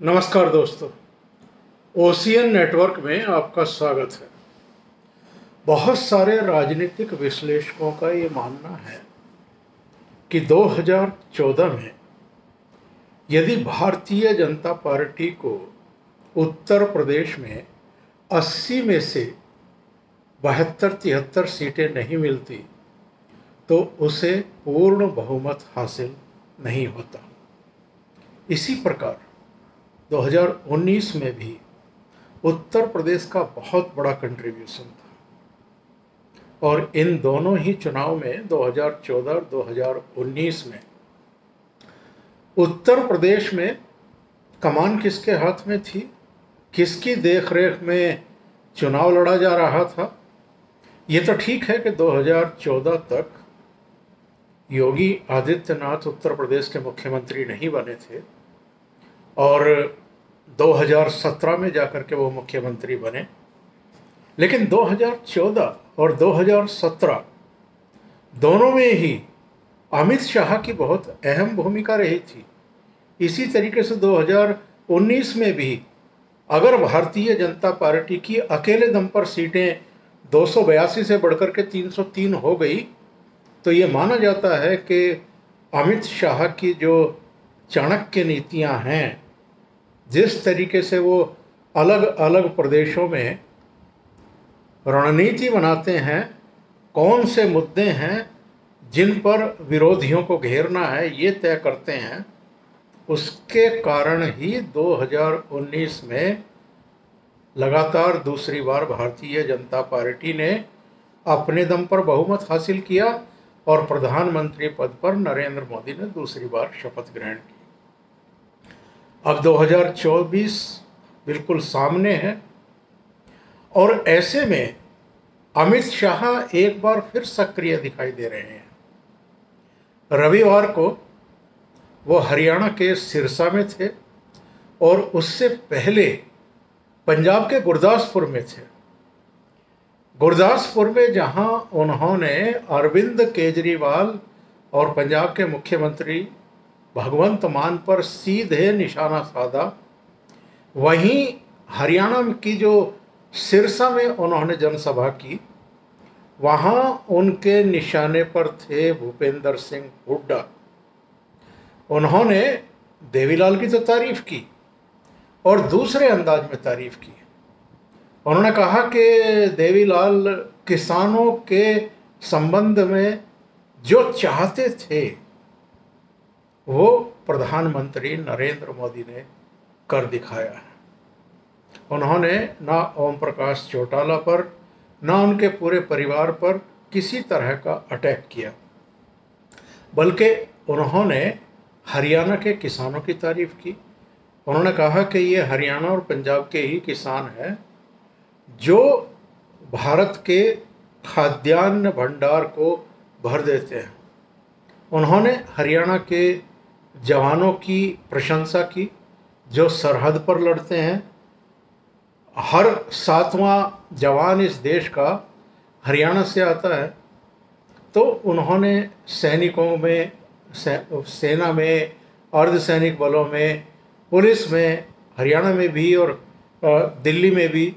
नमस्कार दोस्तों। Ocean network में आपका स्वागत है। बहुत सारे राजनीतिक विश्लेषकों का ये मानना है कि 2014 में यदि भारतीय जनता पार्टी को उत्तर प्रदेश में 80 में से बहत्तर, तिहत्तर सीटें नहीं मिलती तो उसे पूर्ण बहुमत हासिल नहीं होता। इसी प्रकार 2019 में भी उत्तर प्रदेश का बहुत बड़ा कंट्रीब्यूशन था। और इन दोनों ही चुनाव में 2014 और 2019 में उत्तर प्रदेश में कमान किसके हाथ में थी? किसकी देखरेख में चुनाव लड़ा जा रहा था? ये तो ठीक है कि 2014 तक योगी आदित्यनाथ उत्तर प्रदेश के मुख्यमंत्री नहीं बने थे। और 2017 में जाकर के वो मुख्यमंत्री बने। लेकिन 2014 और 2017 दोनों में ही अमित शाह की बहुत अहम भूमिका रही थी। इसी तरीके से 2019 में भी अगर भारतीय जनता पार्टी की अकेले दम पर सीटें दो सौ बयासी से बढ़कर के 303 हो गई तो ये माना जाता है कि अमित शाह की जो चाणक्य नीतियाँ हैं जिस तरीके से वो अलग अलग प्रदेशों में रणनीति बनाते हैं, कौन से मुद्दे हैं जिन पर विरोधियों को घेरना है, ये तय करते हैं, उसके कारण ही 2019 में लगातार दूसरी बार भारतीय जनता पार्टी ने अपने दम पर बहुमत हासिल किया और प्रधानमंत्री पद पर नरेंद्र मोदी ने दूसरी बार शपथ ग्रहण की। अब 2024 बिल्कुल सामने है। और ऐसे में अमित शाह एक बार फिर सक्रिय दिखाई दे रहे हैं। रविवार को वो हरियाणा के सिरसा में थे और उससे पहले पंजाब के गुरदासपुर में थे। गुरदासपुर में जहाँ उन्होंने अरविंद केजरीवाल और पंजाब के मुख्यमंत्री भगवंत मान पर सीधे निशाना साधा। वहीं हरियाणा की जो सिरसा में उन्होंने जनसभा की, वहाँ उनके निशाने पर थे भूपेंद्र सिंह हुड्डा। उन्होंने देवीलाल की तो तारीफ़ की और दूसरे अंदाज में तारीफ़ की। उन्होंने कहा कि देवीलाल किसानों के संबंध में जो चाहते थे वो प्रधानमंत्री नरेंद्र मोदी ने कर दिखाया है। उन्होंने ना ओम प्रकाश चौटाला पर, ना उनके पूरे परिवार पर किसी तरह का अटैक किया। बल्कि उन्होंने हरियाणा के किसानों की तारीफ़ की। उन्होंने कहा कि ये हरियाणा और पंजाब के ही किसान हैं जो भारत के खाद्यान्न भंडार को भर देते हैं। उन्होंने हरियाणा के जवानों की प्रशंसा की, जो सरहद पर लड़ते हैं, हर सातवां जवान इस देश का हरियाणा से आता है तो उन्होंने सैनिकों में सेना में, अर्धसैनिक बलों में, पुलिस में, हरियाणा में भी और दिल्ली में भी,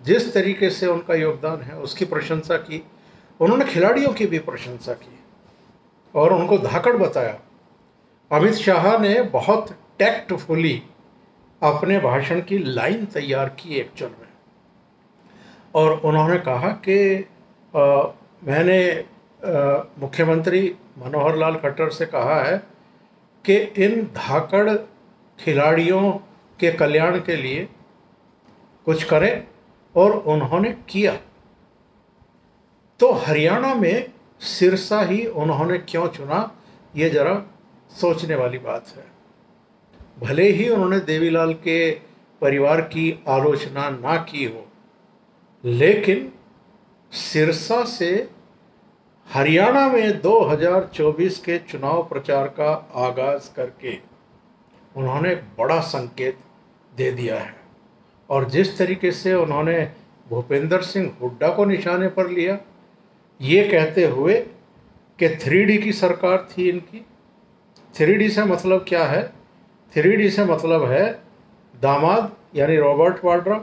जिस तरीके से उनका योगदान है, उसकी प्रशंसा की, उन्होंने खिलाड़ियों की भी प्रशंसा की और उनको धाकड़ बताया। अमित शाह ने बहुत टैक्टफुली अपने भाषण की लाइन तैयार की एक्चुअल में। और उन्होंने कहा कि मैंने मुख्यमंत्री मनोहर लाल खट्टर से कहा है कि इन धाकड़ खिलाड़ियों के कल्याण के लिए कुछ करें और उन्होंने किया। तो हरियाणा में सिरसा ही उन्होंने क्यों चुना, ये ज़रा सोचने वाली बात है। भले ही उन्होंने देवीलाल के परिवार की आलोचना ना की हो, लेकिन सिरसा से हरियाणा में 2024 के चुनाव प्रचार का आगाज़ करके उन्होंने बड़ा संकेत दे दिया है। और जिस तरीके से उन्होंने भूपेंद्र सिंह हुड्डा को निशाने पर लिया, ये कहते हुए कि थ्री की सरकार थी इनकी थ्री डी से मतलब क्या है? थ्री डी से मतलब है दामाद, यानी रॉबर्ट वाड्रा,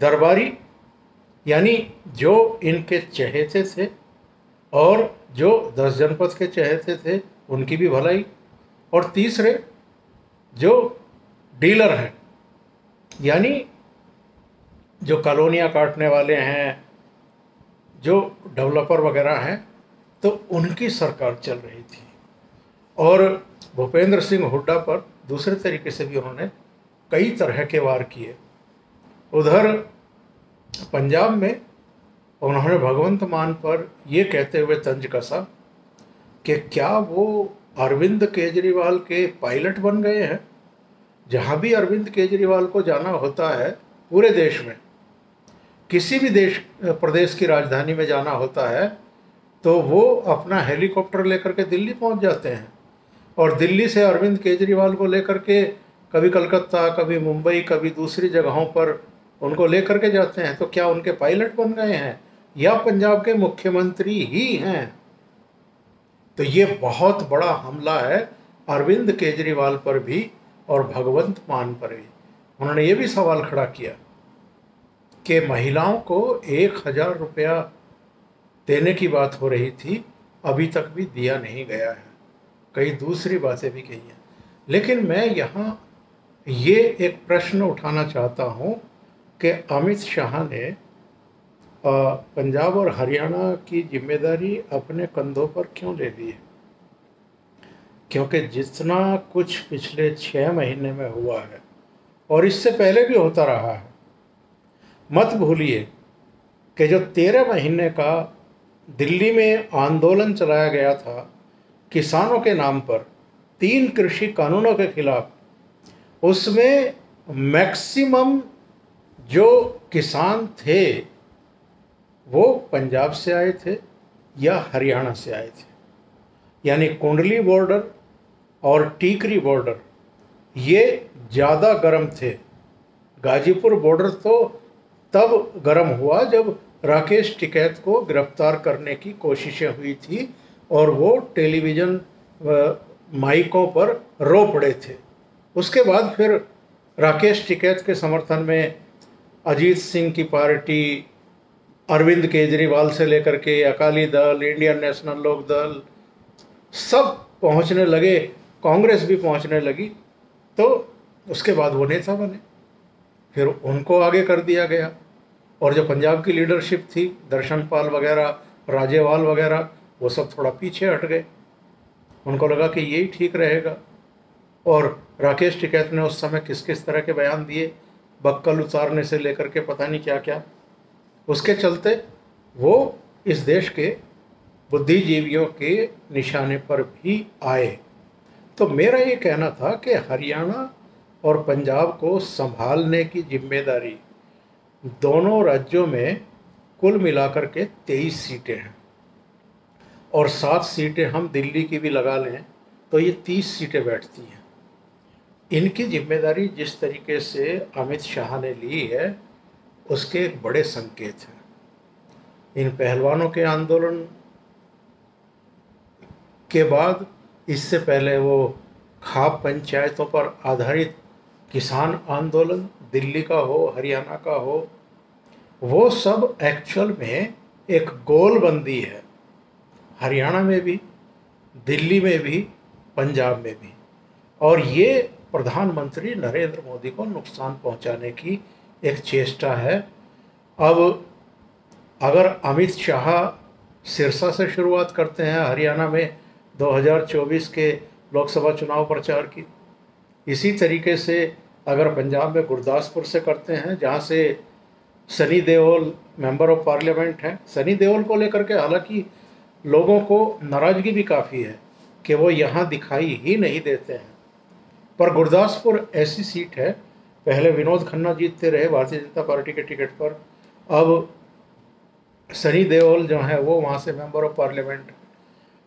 दरबारी, यानी जो इनके चहेते थे और जो दस जनपद के चहेते थे, उनकी भी भलाई। और तीसरे, जो डीलर हैं, यानी जो कॉलोनियाँ काटने वाले हैं, जो डेवलपर वगैरह हैं तो उनकी सरकार चल रही थी। और भूपेंद्र सिंह हुड्डा पर दूसरे तरीके से भी उन्होंने कई तरह के वार किए। उधर पंजाब में उन्होंने भगवंत मान पर ये कहते हुए तंज कसा कि क्या वो अरविंद केजरीवाल के पायलट बन गए हैं? जहाँ भी अरविंद केजरीवाल को जाना होता है पूरे देश में, किसी भी देश, प्रदेश की राजधानी में जाना होता है तो वो अपना हेलीकॉप्टर लेकर के दिल्ली पहुँच जाते हैं। और दिल्ली से अरविंद केजरीवाल को लेकर के कभी कलकत्ता, कभी मुंबई, कभी दूसरी जगहों पर उनको लेकर के जाते हैं तो क्या उनके पायलट बन गए हैं? या पंजाब के मुख्यमंत्री ही हैं? तो ये बहुत बड़ा हमला है अरविंद केजरीवाल पर भी और भगवंत मान पर भी। उन्होंने ये भी सवाल खड़ा किया कि महिलाओं को एक हज़ार रुपया देने की बात हो रही थी, अभी तक भी दिया नहीं गया है। कई दूसरी बातें भी कही हैं। लेकिन मैं यहाँ ये एक प्रश्न उठाना चाहता हूँ कि अमित शाह ने पंजाब और हरियाणा की ज़िम्मेदारी अपने कंधों पर क्यों ले ली है? क्योंकि जितना कुछ पिछले छः महीने में हुआ है, और इससे पहले भी होता रहा है, मत भूलिए कि जो तेरह महीने का दिल्ली में आंदोलन चलाया गया था किसानों के नाम पर तीन कृषि कानूनों के खिलाफ, उसमें मैक्सिमम जो किसान थे, वो पंजाब से आए थे या हरियाणा से आए थे। यानी कुंडली बॉर्डर और टीकरी बॉर्डर, ये ज़्यादा गर्म थे। गाजीपुर बॉर्डर तो तब गर्म हुआ जब राकेश टिकैत को गिरफ़्तार करने की कोशिशें हुई थी और वो टेलीविज़न माइकों पर रो पड़े थे। उसके बाद फिर राकेश टिकैत के समर्थन में अजीत सिंह की पार्टी, अरविंद केजरीवाल से लेकर के अकाली दल, इंडियन नेशनल लोक दल, सब पहुँचने लगे, कांग्रेस भी पहुँचने लगी तो उसके बाद वो नेता बने। फिर उनको आगे कर दिया गया। और जो पंजाब की लीडरशिप थी, दर्शन पाल वगैरह, राजेवाल वगैरह वो सब थोड़ा पीछे हट गए। उनको लगा कि यही ठीक रहेगा। और राकेश टिकैत ने उस समय किस किस तरह के बयान दिए, बक्कल उतारने से लेकर के पता नहीं क्या क्या उसके चलते वो इस देश के बुद्धिजीवियों के निशाने पर भी आए। तो मेरा ये कहना था कि हरियाणा और पंजाब को संभालने की ज़िम्मेदारी दोनों राज्यों में कुल मिलाकर के तेईस सीटें हैं। और सात सीटें हम दिल्ली की भी लगा लें तो ये तीस सीटें बैठती हैं। इनकी ज़िम्मेदारी जिस तरीके से अमित शाह ने ली है, उसके एक बड़े संकेत हैं। इन पहलवानों के आंदोलन के बाद इससे पहले वो खाप पंचायतों पर आधारित किसान आंदोलन, दिल्ली का हो, हरियाणा का हो, वो सब एक्चुअल में एक गोलबंदी है। हरियाणा में भी, दिल्ली में भी, पंजाब में भी। और ये प्रधानमंत्री नरेंद्र मोदी को नुकसान पहुँचाने की एक चेष्टा है। अब अगर अमित शाह सिरसा से शुरुआत करते हैं हरियाणा में 2024 के लोकसभा चुनाव प्रचार की, इसी तरीके से अगर पंजाब में गुरदासपुर से करते हैं, जहाँ से Sunny Deol member of parliament हैं, सनी देओल को लेकर के हालाँकि लोगों को नाराज़गी भी काफ़ी है कि वो यहाँ दिखाई ही नहीं देते हैं। पर गुरदासपुर ऐसी सीट है, पहले विनोद खन्ना जीतते रहे, भारतीय जनता पार्टी के टिकट पर। अब सनी देओल जो है, वो वहाँ से मेंबर ऑफ़ पार्लियामेंट।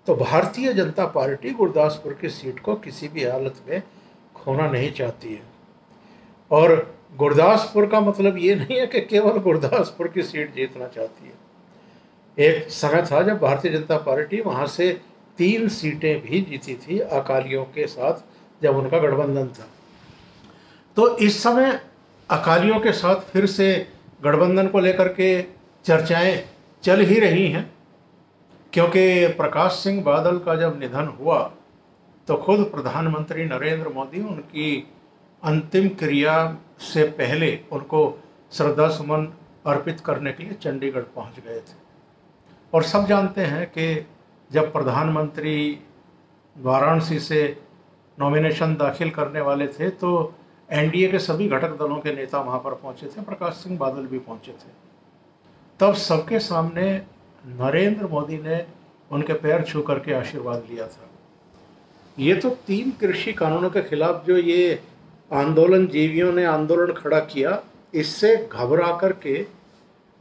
तो भारतीय जनता पार्टी गुरदासपुर की सीट को किसी भी हालत में खोना नहीं चाहती है। और गुरदासपुर का मतलब ये नहीं है कि केवल गुरदासपुर की सीट जीतना चाहती है। एक समय था जब भारतीय जनता पार्टी वहाँ से तीन सीटें भी जीती थी अकालियों के साथ, जब उनका गठबंधन था। तो इस समय अकालियों के साथ फिर से गठबंधन को लेकर के चर्चाएँ चल ही रही हैं, क्योंकि प्रकाश सिंह बादल का जब निधन हुआ तो खुद प्रधानमंत्री नरेंद्र मोदी उनकी अंतिम क्रिया से पहले उनको श्रद्धा सुमन अर्पित करने के लिए चंडीगढ़ पहुँच गए थे। और सब जानते हैं कि जब प्रधानमंत्री वाराणसी से नॉमिनेशन दाखिल करने वाले थे तो एनडीए के सभी घटक दलों के नेता वहाँ पर पहुँचे थे, प्रकाश सिंह बादल भी पहुँचे थे। तब सबके सामने नरेंद्र मोदी ने उनके पैर छू करके आशीर्वाद लिया था। ये तो तीन कृषि कानूनों के खिलाफ जो ये आंदोलन जीवियों ने आंदोलन खड़ा किया, इससे घबरा करके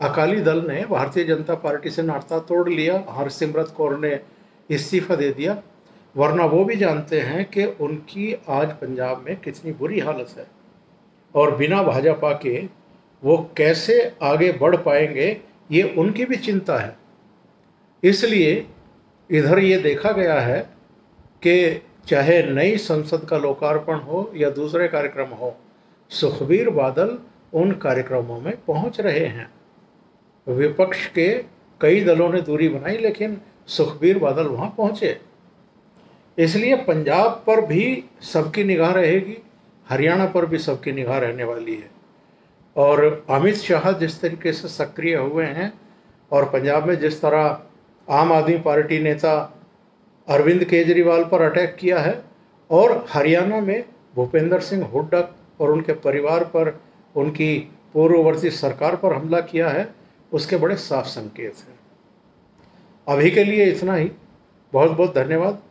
अकाली दल ने भारतीय जनता पार्टी से नाता तोड़ लिया। हरसिमरत कौर ने इस्तीफा दे दिया। वरना वो भी जानते हैं कि उनकी आज पंजाब में कितनी बुरी हालत है। और बिना भाजपा के वो कैसे आगे बढ़ पाएँगे, ये उनकी भी चिंता है। इसलिए इधर ये देखा गया है कि चाहे नई संसद का लोकार्पण हो या दूसरे कार्यक्रम हो, सुखबीर बादल उन कार्यक्रमों में पहुँच रहे हैं। विपक्ष के कई दलों ने दूरी बनाई, लेकिन सुखबीर बादल वहाँ पहुँचे। इसलिए पंजाब पर भी सबकी निगाह रहेगी, हरियाणा पर भी सबकी निगाह रहने वाली है। और अमित शाह जिस तरीके से सक्रिय हुए हैं, और पंजाब में जिस तरह आम आदमी पार्टी नेता अरविंद केजरीवाल पर अटैक किया है, और हरियाणा में भूपेंद्र सिंह हुड्डा और उनके परिवार पर, उनकी पूर्ववर्ती सरकार पर हमला किया है उसके बड़े साफ़ संकेत हैं। अभी के लिए इतना ही। बहुत बहुत धन्यवाद।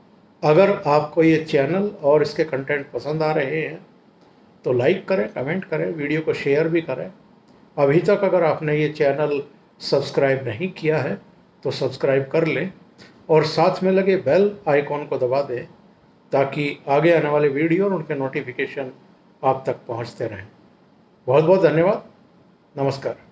अगर आपको ये चैनल और इसके कंटेंट पसंद आ रहे हैं तो लाइक करें, कमेंट करें, वीडियो को शेयर भी करें। अभी तक अगर आपने ये चैनल सब्सक्राइब नहीं किया है तो सब्सक्राइब कर लें और साथ में लगे बेल आइकॉन को दबा दें, ताकि आगे आने वाले वीडियो और उनके नोटिफिकेशन आप तक पहुँचते रहें। बहुत बहुत धन्यवाद। नमस्कार।